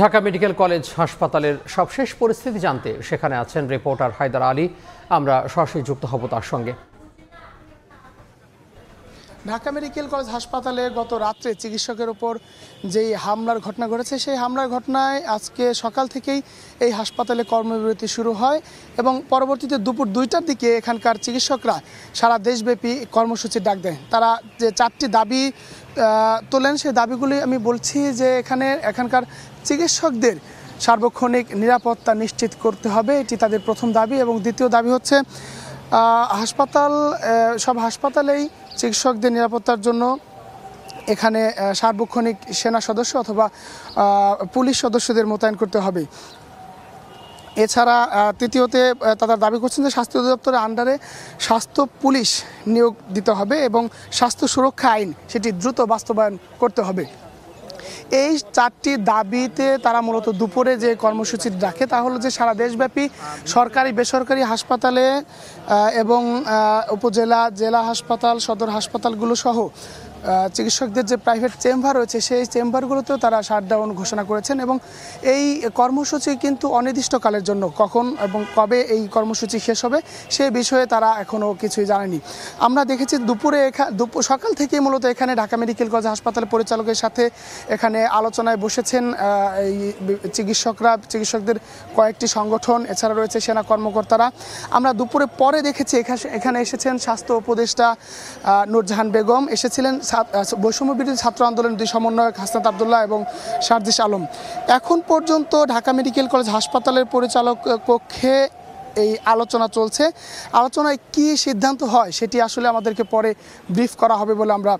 Dhaka medical college হাসপাতালের সবশেষ পরিস্থিতি জানতে সেখানে আছেন রিপোর্টার হায়দার আলী। আমরা সরাসরি যুক্ত হব তার সঙ্গে। ঢাকা মেডিকেল কলেজ হাসপাতালে গত রাত্রে চিকিৎসকের ওপর যেই হামলার ঘটনা ঘটেছে, সেই হামলার ঘটনায় আজকে সকাল থেকেই এই হাসপাতালে কর্মবিরতি শুরু হয় এবং পরবর্তীতে দুপুর দুইটার দিকে এখানকার চিকিৎসকরা সারা দেশব্যাপী কর্মসূচির ডাক দেন। তারা যে চারটি দাবি তোলেন, সেই দাবিগুলি আমি বলছি যে এখানে এখানকার চিকিৎসকদের সার্বক্ষণিক নিরাপত্তা নিশ্চিত করতে হবে। এটি তাদের প্রথম দাবি এবং দ্বিতীয় দাবি হচ্ছে হাসপাতাল সব হাসপাতালেই চিকিৎসকদের নিরাপত্তার জন্য এখানে সার্বক্ষণিক সেনা সদস্য অথবা পুলিশ সদস্যদের মোতায়েন করতে হবে। এছাড়া তৃতীয়তে তারা দাবি করছেন যে স্বাস্থ্য অধিদপ্তরের আন্ডারে স্বাস্থ্য পুলিশ নিয়োগ দিতে হবে এবং স্বাস্থ্য সুরক্ষা আইন সেটি দ্রুত বাস্তবায়ন করতে হবে। এই চারটি দাবিতে তারা মূলত দুপুরে যে কর্মসূচি রাখে তা হলো যে সারা দেশব্যাপী সরকারি বেসরকারি হাসপাতালে এবং উপজেলা, জেলা হাসপাতাল, সদর হাসপাতালগুলো সহ চিকিৎসকদের যে প্রাইভেট চেম্বার রয়েছে, সেই চেম্বারগুলোতেও তারা শাটডাউন ঘোষণা করেছেন এবং এই কর্মসূচি কিন্তু অনির্দিষ্টকালের জন্য কখন এবং কবে এই কর্মসূচি শেষ হবে, সে বিষয়ে তারা এখনও কিছুই জানেনি। আমরা দেখেছি দুপুরে দুপুর সকাল থেকেই মূলত এখানে ঢাকা মেডিকেল কলেজ হাসপাতাল পরিচালকের সাথে এখানে আলোচনায় বসেছেন এই চিকিৎসকরা, চিকিৎসকদের কয়েকটি সংগঠন, এছাড়া রয়েছে সেনা কর্মকর্তারা। আমরা দুপুরে পরে দেখেছি এখা- এখানে এসেছেন স্বাস্থ্য উপদেষ্টা নুরজাহান বেগম, এসেছিলেন বৈষম্য বিরোধী ছাত্র আন্দোলনের দুই সমন্বয়ক হাসনাত আবদুল্লাহ এবং সারদিস আলম। এখন পর্যন্ত ঢাকা মেডিকেল কলেজ হাসপাতালের পরিচালক কক্ষে এই আলোচনা চলছে। আলোচনায় কি সিদ্ধান্ত হয় সেটি আসলে আমাদেরকে পরে ব্রিফ করা হবে বলে আমরা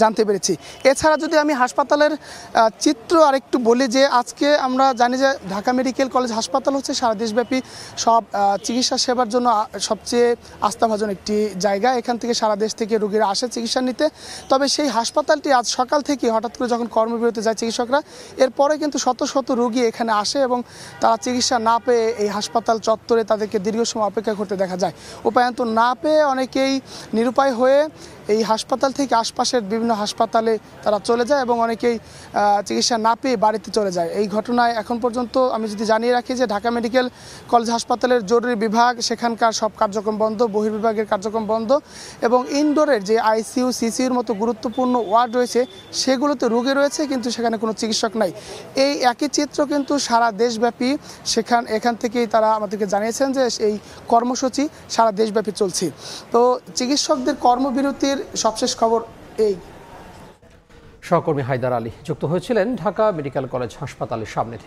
জানতে পেরেছি। এছাড়া যদি আমি হাসপাতালের চিত্র আরেকটু বলি যে আজকে আমরা জানি যে ঢাকা মেডিকেল কলেজ হাসপাতাল হচ্ছে সারা দেশব্যাপী সব চিকিৎসা সেবার জন্য সবচেয়ে আস্থাভাজন একটি জায়গা। এখান থেকে সারা দেশ থেকে রোগীরা আসে চিকিৎসা নিতে। তবে সেই হাসপাতালটি আজ সকাল থেকে হঠাৎ করে যখন কর্মবিরতি যায় চিকিৎসকরা, এরপরে কিন্তু শত শত রোগী এখানে আসে এবং তারা চিকিৎসা না পেয়ে এই হাসপাতাল চত্বরে তাদেরকে দীর্ঘ সময় অপেক্ষা করতে দেখা যায়। উপায়ন্ত না পেয়ে অনেকেই নিরুপায় হয়ে এই হাসপাতাল থেকে আশপাশের বিভিন্ন হাসপাতালে তারা চলে যায় এবং অনেকেই চিকিৎসা না পেয়ে বাড়িতে চলে যায়। এই ঘটনায় এখন পর্যন্ত আমি যদি জানিয়ে রাখি যে ঢাকা মেডিকেল কলেজ হাসপাতালের জরুরি বিভাগ, সেখানকার সব কার্যক্রম বন্ধ, বহির্বিভাগের কার্যক্রম বন্ধ এবং ইনডোরের যে আইসিইউ সিসিউর মতো গুরুত্বপূর্ণ ওয়ার্ড রয়েছে, সেগুলোতে রোগী রয়েছে কিন্তু সেখানে কোনো চিকিৎসক নাই। এই একই চিত্র কিন্তু সারা দেশব্যাপী সেখান, এখান থেকেই তারা আমাদেরকে জানিয়েছেন যে এই কর্মসূচি সারা দেশব্যাপী চলছে। তো চিকিৎসকদের কর্মবিরতির সবশেষ খবর এই। সহকর্মী হায়দার আলী যুক্ত হয়েছিলেন ঢাকা মেডিকেল কলেজ হাসপাতালের সামনে থেকে।